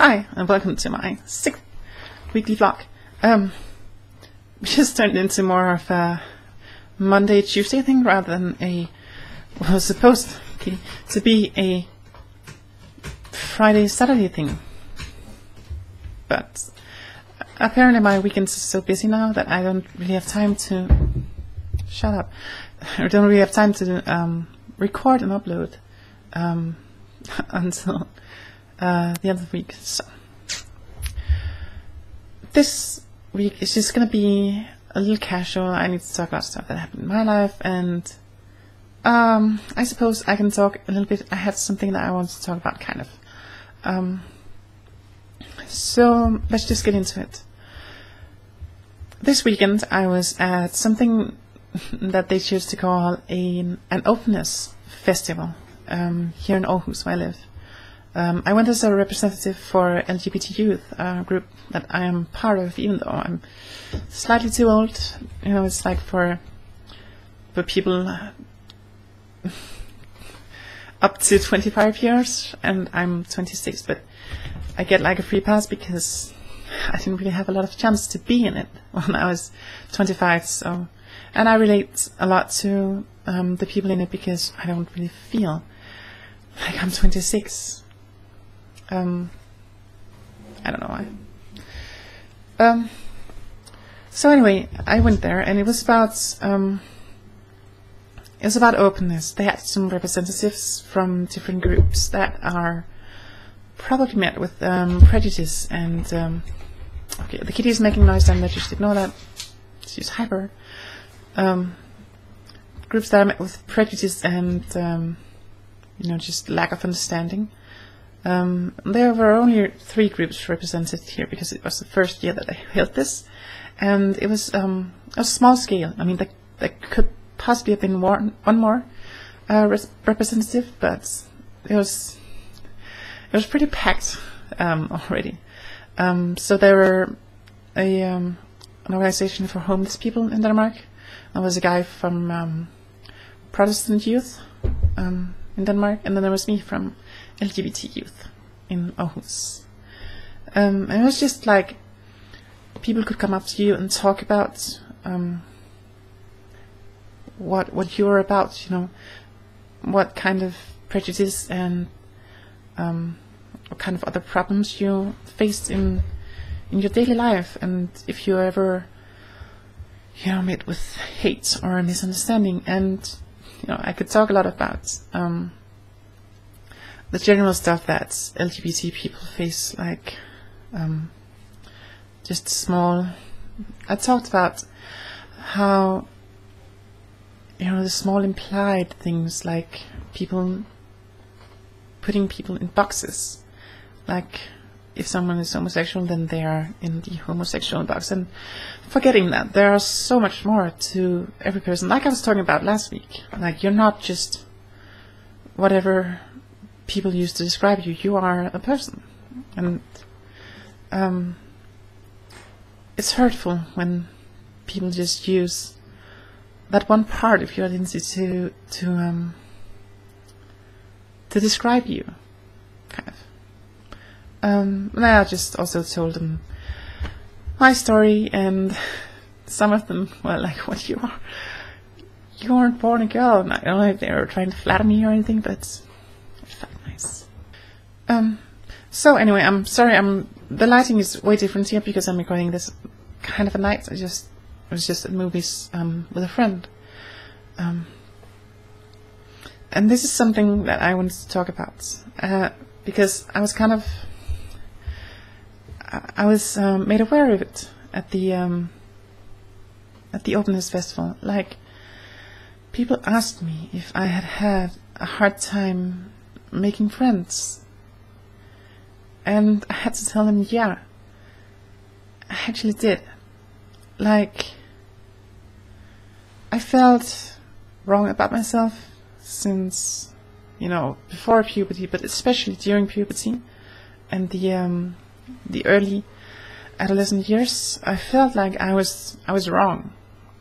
Hi, and welcome to my sixth weekly vlog. Um, we just turned into more of a Monday, Tuesday thing rather than a, what was supposed to be a Friday, Saturday thing. But apparently my weekends are so busy now that I don't really have time to, shut up, I don't really have time to um, record and upload um, until uh, the the week. So this week is just gonna be a little casual. I need to talk about stuff that happened in my life, and um, I suppose I can talk a little bit. I had something that I wanted to talk about, kind of. Um, so let's just get into it. This weekend, I was at something that they choose to call a, an openness festival um, here in Aarhus, where I live. Um, I went as a representative for LGBT youth uh, group that I am part of, even though I'm slightly too old. You know, it's like for for people up to 25 years, and I'm 26, but I get like a free pass because I didn't really have a lot of chance to be in it when I was 25. So, and I relate a lot to um, the people in it because I don't really feel like I'm 26. Um, I don't know why. Um, so anyway, I went there, and it was about um, it was about openness. They had some representatives from different groups that are probably met with um, prejudice and um, okay, the kitty is making noise. Then let's just ignore that. She's hyper. Um, groups that are met with prejudice and um, you know just lack of understanding. Um, there were only three groups represented here because it was the first year that I held this, and it was um, a small scale. I mean, there, there could possibly have been one, one more uh, representative, but it was it was pretty packed um, already. Um, so there were a um, an organization for homeless people in Denmark. There was a guy from um, Protestant Youth in Denmark, and then there was me from LGBT youth in Aarhus. Um, and it was just like people could come up to you and talk about um, what what you're about, you know, what kind of prejudice and um, what kind of other problems you faced in in your daily life, and if you ever you know met with hate or misunderstanding, and you know I could talk a lot about um, the general stuff that LGBT people face, like um, just small. I talked about how you know the small implied things like people putting people in boxes, like if someone is homosexual, then they are in the homosexual box, and forgetting that there are so much more to every person. Like I was talking about last week, like you're not just whatever people use to describe you. You are a person, and um, it's hurtful when people just use that one part of your identity to to um, to describe you, kind of. Um, and I just also told them my story, and some of them were like, "What you are? You weren't born a girl." And I don't know if they were trying to flatter me or anything, but um, so anyway, I'm sorry, I'm, the lighting is way different here because I'm recording this kind of a night. I just, I was just at movies, um, with a friend. Um, and this is something that I wanted to talk about, uh, because I was kind of, I was um, made aware of it at the, um, at the Openness Festival. Like, people asked me if I had had a hard time making friends and I had to tell him, yeah, I actually did. Like, I felt wrong about myself since, you know, before puberty, but especially during puberty and the um, the early adolescent years. I felt like I was I was wrong.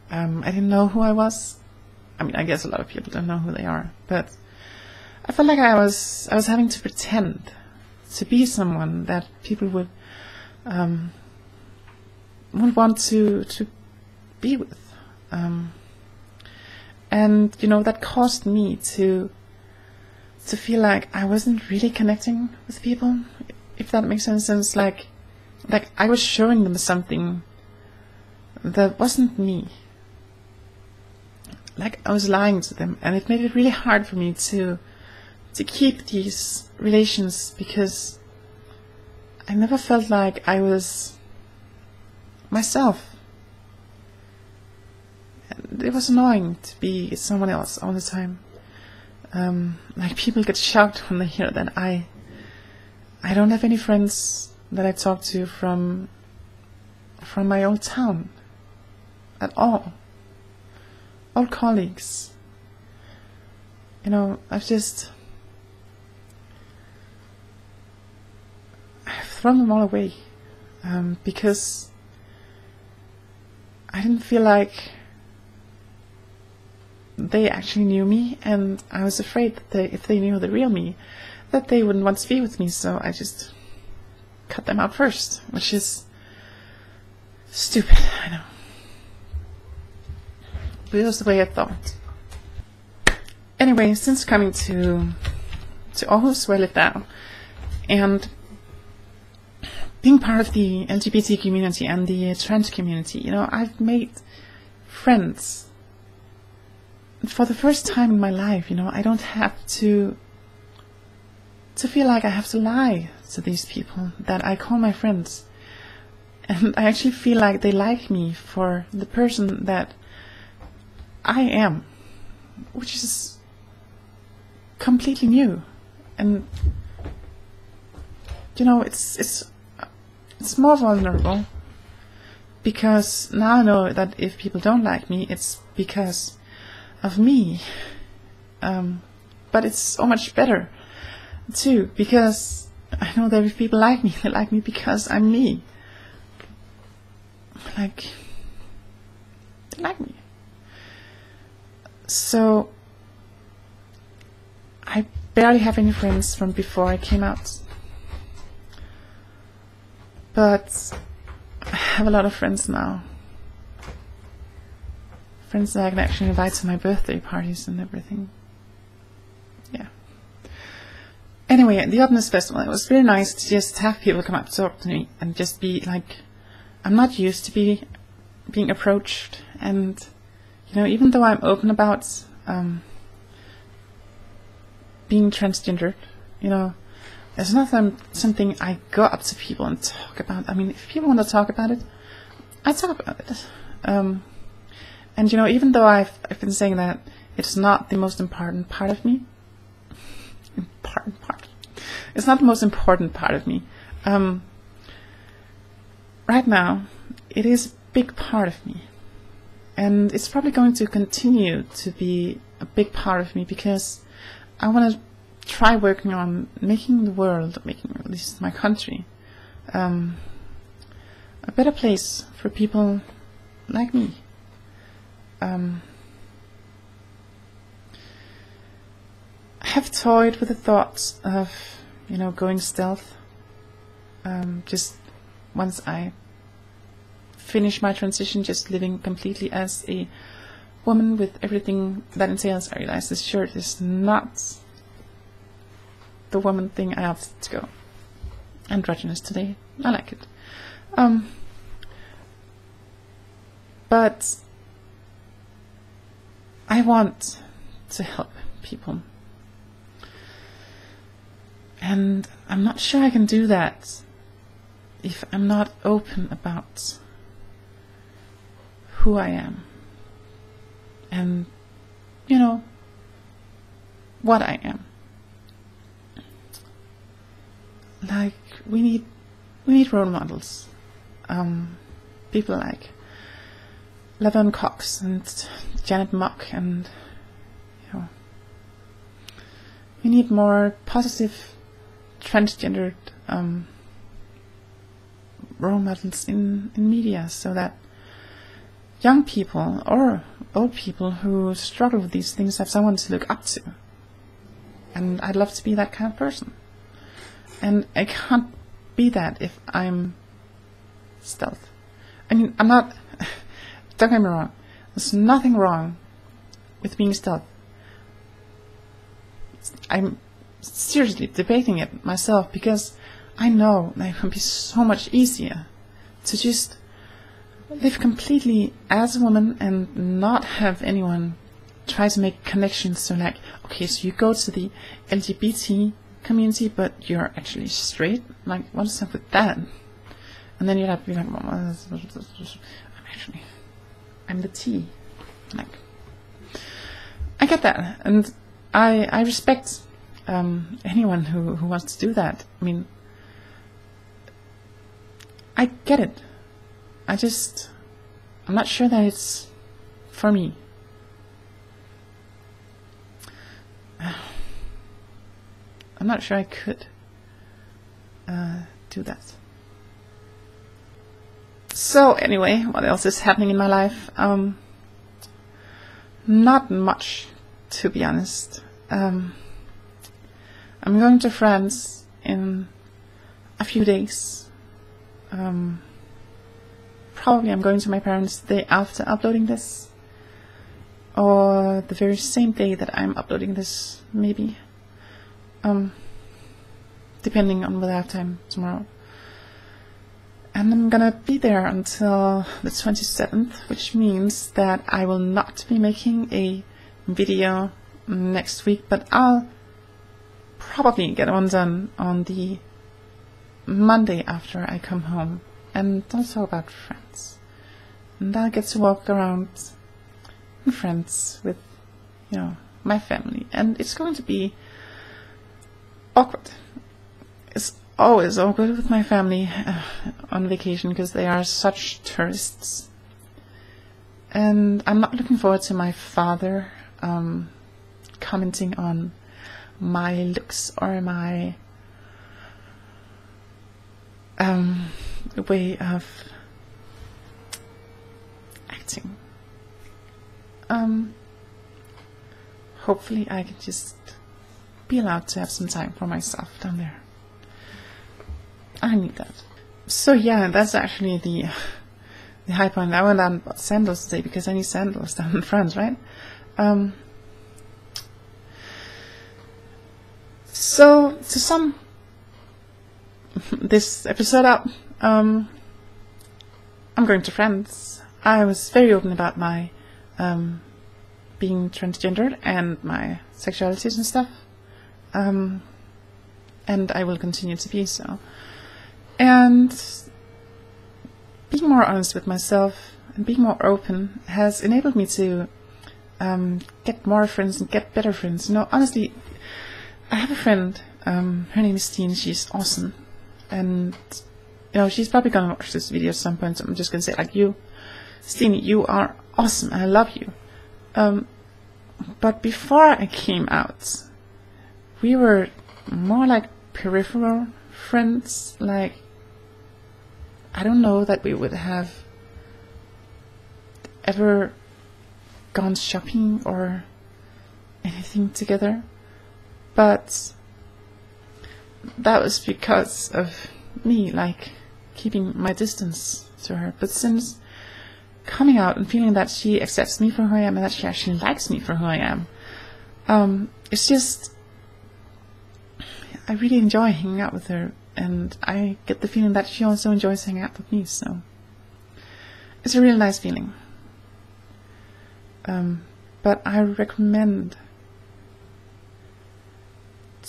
Um, I didn't know who I was. I mean, I guess a lot of people don't know who they are, but I felt like I was I was having to pretend to be someone that people would um, would want to to be with. Um, and you know that caused me to to feel like I wasn't really connecting with people, if that makes any sense. Like like I was showing them something that wasn't me. Like I was lying to them, and it made it really hard for me to to keep these relations because I never felt like I was myself. It was annoying to be someone else all the time. Um, like people get shocked when they hear that I I don't have any friends that I talk to from from my old town at all. All colleagues. You know, I've just I've thrown them all away um, because I didn't feel like they actually knew me, and I was afraid that they, if they knew the real me, that they wouldn't want to be with me. So I just cut them out first, which is stupid. I know, but it was the way I thought. Anyway, since coming to to Aarhus, where I live now, and being part of the LGBT community and the trans community, you know, I've made friends for the first time in my life. You know, I don't have to to feel like I have to lie to these people that I call my friends, and I actually feel like they like me for the person that I am, which is completely new, and you know, it's it's it's more vulnerable because now I know that if people don't like me, it's because of me. Um, but it's so much better too because I know that if people like me, they like me because I'm me. Like, they like me. So, I barely have any friends from before I came out but I have a lot of friends now. Friends that I can actually invite to my birthday parties and everything. Yeah. Anyway, at the Openness Festival, it was really nice to just have people come up to talk to me and just be like, I'm not used to be being approached, and you know, even though I'm open about um, being transgendered, you know, it's not something I go up to people and talk about. I mean, if people want to talk about it, I talk about it. Um, and you know, even though I've I've been saying that it's not the most important part of me, important part. It's not the most important part of me. Um, right now, it is a big part of me, and it's probably going to continue to be a big part of me because I want to try working on making the world, making at least my country, um, a better place for people like me. Um, I have toyed with the thoughts of, you know, going stealth. Um, just once I finish my transition, just living completely as a woman with everything that entails. I realize this shirt is not the woman thing I have to go. Androgynous today. I like it. Um, but I want to help people. And I'm not sure I can do that if I'm not open about who I am. And, you know, what I am. Like we need we need role models. Um, people like Laverne Cox and Janet Mock and you know we need more positive transgendered um, role models in, in media so that young people or old people who struggle with these things have someone to look up to. And I'd love to be that kind of person. And I can't be that if I'm stealth. I mean, I'm not, don't get me wrong, there's nothing wrong with being stealth. I'm seriously debating it myself because I know that it would be so much easier to just live completely as a woman and not have anyone try to make connections. to like, okay, so you go to the LGBT community, but you're actually straight. Like, what is up with that? And then you'd have to be like, I'm actually, I'm the T. Like, I get that, and I I respect um, anyone who who wants to do that. I mean, I get it. I just, I'm not sure that it's for me. I'm not sure I could uh, do that. So anyway, what else is happening in my life? Um, not much, to be honest. Um, I'm going to France in a few days. Um, probably I'm going to my parents the day after uploading this. Or the very same day that I'm uploading this, maybe. Um, depending on whether I have time tomorrow. And I'm gonna be there until the 27th, which means that I will not be making a video next week, but I'll probably get one done on the Monday after I come home. And I'll about France. And I'll get to walk around in France with, you know, my family. And it's going to be awkward. It's always awkward with my family uh, on vacation because they are such tourists. And I'm not looking forward to my father um, commenting on my looks or my um, way of acting. Um, hopefully I can just be allowed to have some time for myself down there. I need that. So yeah, that's actually the the high point. I went on sandals today because I need sandals down in France, right? Um, so to sum this episode up, um, I'm going to France. I was very open about my um, being transgendered and my sexualities and stuff. Um, and I will continue to be so. And being more honest with myself and being more open has enabled me to um, get more friends and get better friends. You know, honestly, I have a friend. Um, her name is Stine. She's awesome, and you know she's probably gonna watch this video at some point. So I'm just gonna say like you, Stine, you are awesome. I love you. Um, but before I came out, we were more like peripheral friends. Like I don't know that we would have ever gone shopping or anything together, but that was because of me, like keeping my distance to her. But since coming out and feeling that she accepts me for who I am and that she actually likes me for who I am, um, it's just I really enjoy hanging out with her and I get the feeling that she also enjoys hanging out with me, so it's a really nice feeling. Um, but I recommend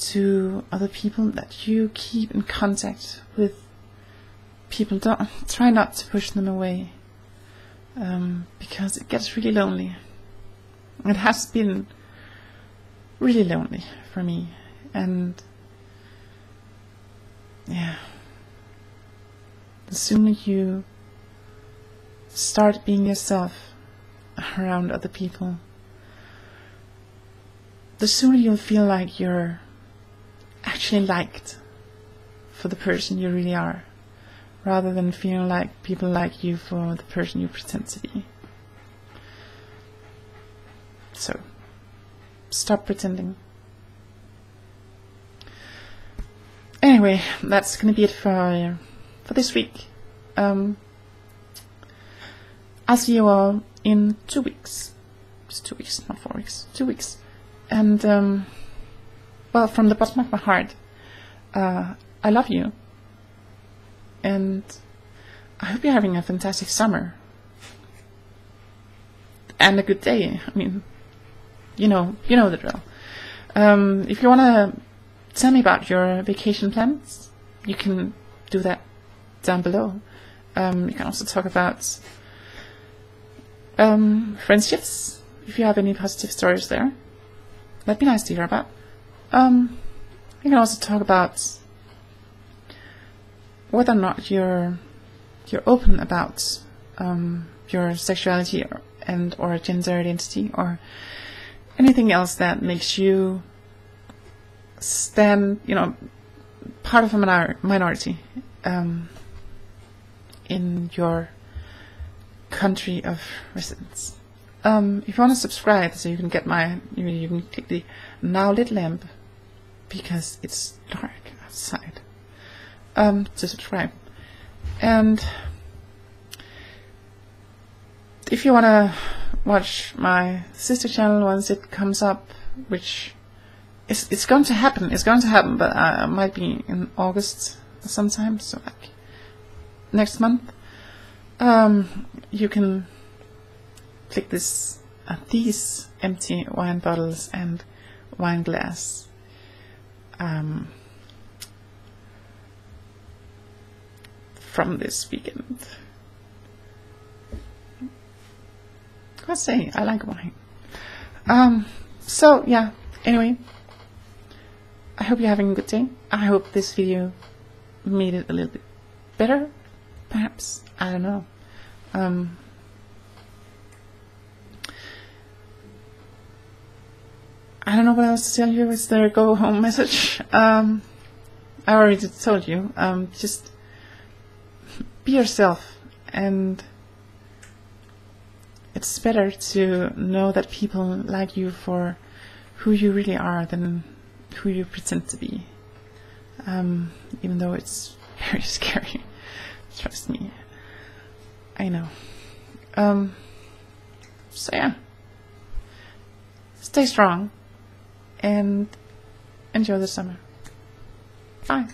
to other people that you keep in contact with people. Don't try not to push them away um, because it gets really lonely. It has been really lonely for me, and yeah. The sooner you start being yourself around other people, the sooner you'll feel like you're actually liked for the person you really are, rather than feeling like people like you for the person you pretend to be. So, stop pretending. Anyway that's gonna be it for for this week. Um, I'll see you all in two weeks. It's two weeks, not four weeks. Two weeks. And um, well, from the bottom of my heart, uh, I love you. And I hope you're having a fantastic summer. And a good day. I mean, you know, you know the drill. Um, if you want to tell me about your vacation plans, you can do that down below. Um, you can also talk about um, friendships, if you have any positive stories there. That'd be nice to hear about. Um, you can also talk about whether or not you're you're open about um, your sexuality or, and or gender identity or anything else that makes you stand, you know, part of a minor- minority um, in your country of residence. Um, if you want to subscribe, so you can get my, you, you can click the now lit lamp because it's dark outside. Um, to subscribe, and if you want to watch my sister channel once it comes up, which it's it's going to happen. It's going to happen, but uh, it might be in August sometime. So like next month, um, you can click this uh, these empty wine bottles and wine glass. Um, from this weekend. I say I like wine. Um, so yeah. Anyway, I hope you're having a good day. I hope this video made it a little bit better. Perhaps I don't know. Um, I don't know what else to tell you. Is there a go home message? Um, I already told you. Um, just be yourself and it's better to know that people like you for who you really are than who you pretend to be. Um, even though it's very scary. Trust me. I know. Um, so yeah. Stay strong and enjoy the summer. Bye.